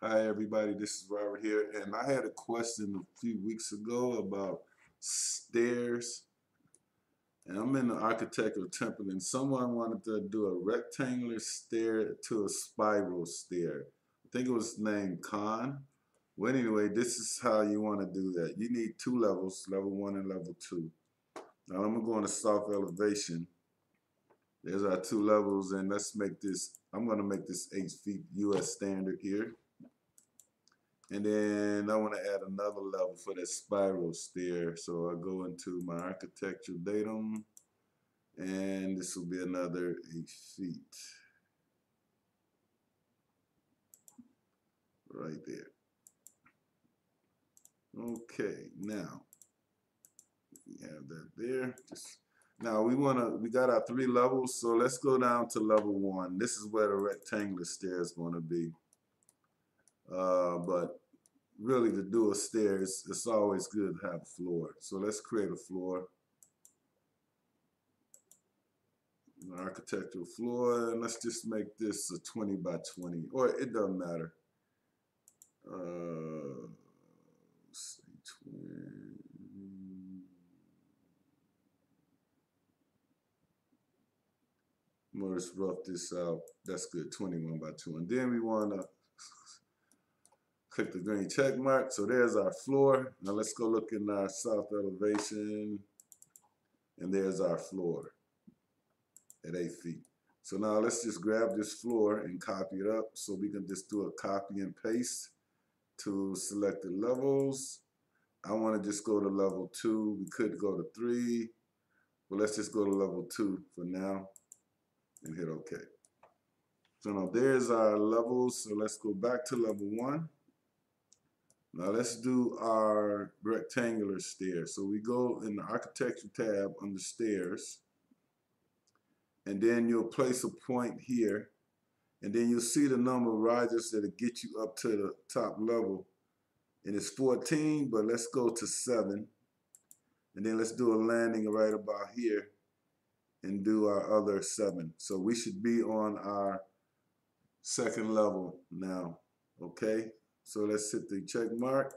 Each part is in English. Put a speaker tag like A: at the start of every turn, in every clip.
A: Hi everybody, this is Robert here, and I had a question a few weeks ago about stairs. And I'm in the architectural template, and someone wanted to do a rectangular stair to a spiral stair. I think it was named Khan. Well, anyway, this is how you want to do that. You need two levels, level one and level two. Now I'm gonna go into south elevation. There's our two levels, and let's make this. I'm gonna make this eight feet U.S. standard here. And then I want to add another level for that spiral stair. So I go into my architectural datum and this will be another eight feet. Right there. Okay, now we have that there. Just now we wanna we got our three levels, so let's go down to level one. This is where the rectangular stair is gonna be. Uh, but really to do a stair, it's, it's always good to have a floor. So let's create a floor. An architectural floor, and let's just make this a 20 by 20, or it doesn't matter. Uh, say 20. Let's rough this out. That's good, 21 by 2. And then we want to Click the green check mark. So there's our floor. Now let's go look in our south elevation. And there's our floor at 8 feet. So now let's just grab this floor and copy it up. So we can just do a copy and paste to selected levels. I want to just go to level 2. We could go to 3. But let's just go to level 2 for now and hit OK. So now there's our levels. So let's go back to level 1. Now let's do our rectangular stair. So we go in the architecture tab under stairs and then you'll place a point here and then you'll see the number of risers that'll get you up to the top level. And it's 14 but let's go to 7 and then let's do a landing right about here and do our other 7 so we should be on our second level now okay so let's hit the check mark.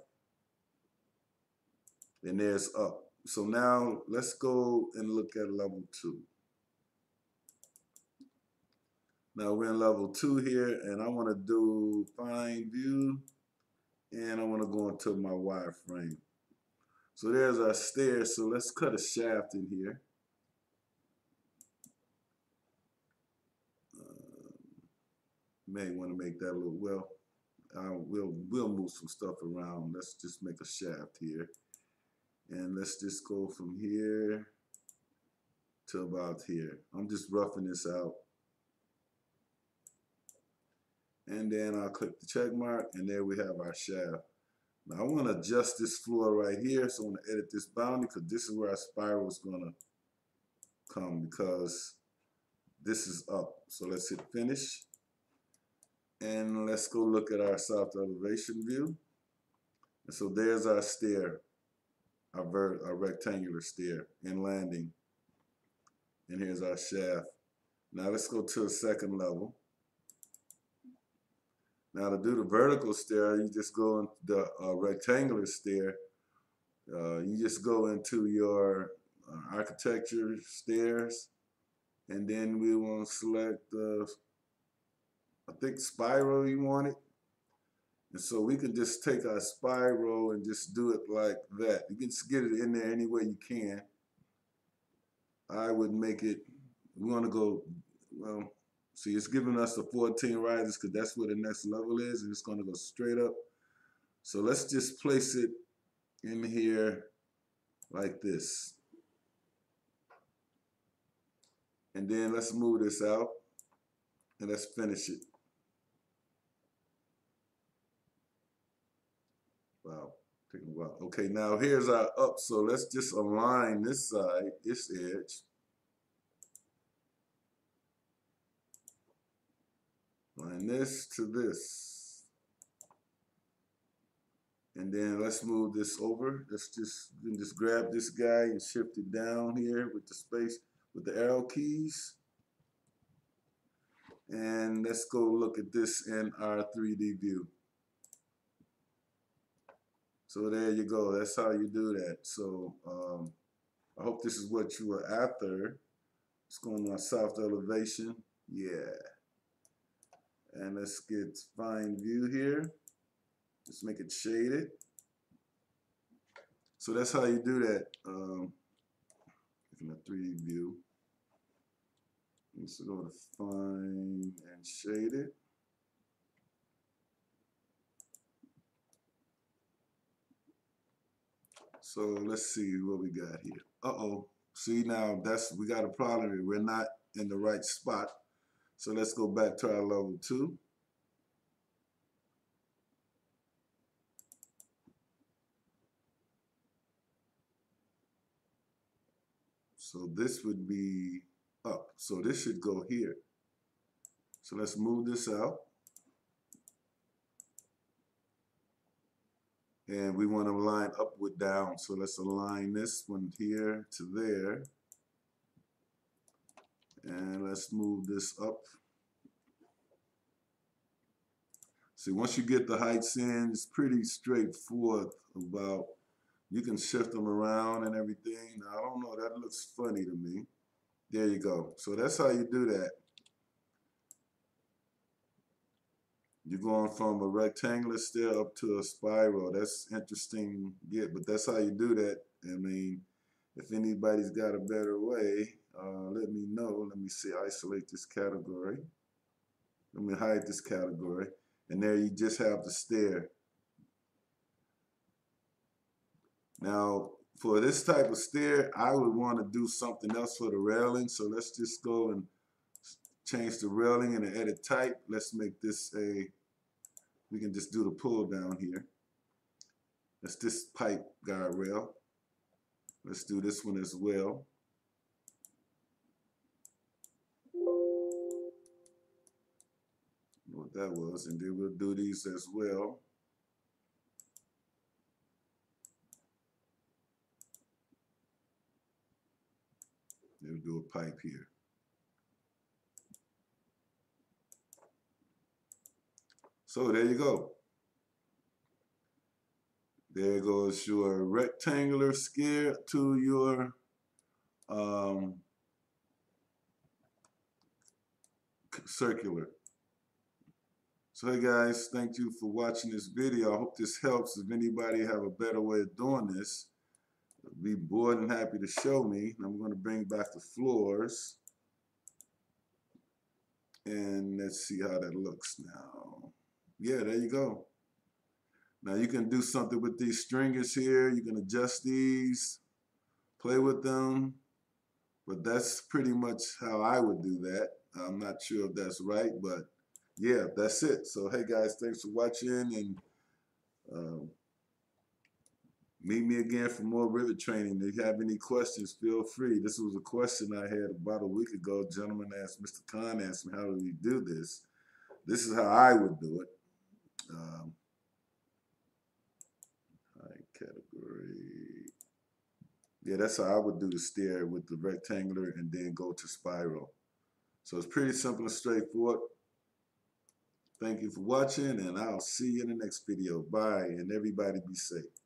A: And there's up. So now let's go and look at level two. Now we're in level two here and I want to do fine view and I want to go into my wireframe. So there's our stairs. So let's cut a shaft in here. Uh, may want to make that a little well uh, we'll we'll move some stuff around. Let's just make a shaft here, and let's just go from here to about here. I'm just roughing this out, and then I'll click the check mark, and there we have our shaft. Now I want to adjust this floor right here, so I want to edit this boundary because this is where our spiral is going to come because this is up. So let's hit finish. And let's go look at our south elevation view. And so there's our stair, our, our rectangular stair in landing. And here's our shaft. Now let's go to the second level. Now to do the vertical stair, you just go into the uh, rectangular stair. Uh, you just go into your uh, architecture stairs, and then we will select the I think spiral you want it. And so we can just take our spiral and just do it like that. You can just get it in there any way you can. I would make it, we want to go, well, see it's giving us the 14 risers because that's where the next level is and it's going to go straight up. So let's just place it in here like this. And then let's move this out and let's finish it. Taking. Okay, now here's our up. So let's just align this side, this edge. Line this to this. And then let's move this over. Let's just, just grab this guy and shift it down here with the space, with the arrow keys. And let's go look at this in our 3D view. So there you go. That's how you do that. So um, I hope this is what you were after. Let's go on south elevation. Yeah. And let's get fine view here. Let's make it shaded. So that's how you do that um, in a 3D view. Let's go to fine and shaded. So let's see what we got here. Uh-oh. See now that's we got a problem here. We're not in the right spot. So let's go back to our level two. So this would be up. So this should go here. So let's move this out. And we want to line upward down. So let's align this one here to there. And let's move this up. See, once you get the heights in, it's pretty straightforward about, you can shift them around and everything. Now, I don't know, that looks funny to me. There you go. So that's how you do that. You're going from a rectangular stair up to a spiral. That's interesting, yeah, but that's how you do that. I mean, if anybody's got a better way, uh, let me know. Let me see, isolate this category. Let me hide this category. And there you just have the stair. Now, for this type of stair, I would want to do something else for the railing. So let's just go and change the railing and the edit type. Let's make this a, we can just do the pull down here. That's this pipe guardrail. Let's do this one as well. What that was, and then we'll do these as well. We'll do a pipe here. So there you go. There goes your rectangular scare to your um, circular. So hey guys, thank you for watching this video. I hope this helps. If anybody have a better way of doing this, be more than happy to show me. I'm going to bring back the floors. And let's see how that looks now. Yeah, there you go. Now you can do something with these stringers here. You can adjust these, play with them. But that's pretty much how I would do that. I'm not sure if that's right, but yeah, that's it. So hey guys, thanks for watching and um, meet me again for more Revit training. If you have any questions, feel free. This was a question I had about a week ago. A gentleman asked, Mr. Khan asked me, how do we do this? This is how I would do it. Um, high category. Yeah, that's how I would do the stair with the rectangular and then go to spiral. So it's pretty simple and straightforward. Thank you for watching, and I'll see you in the next video. Bye, and everybody be safe.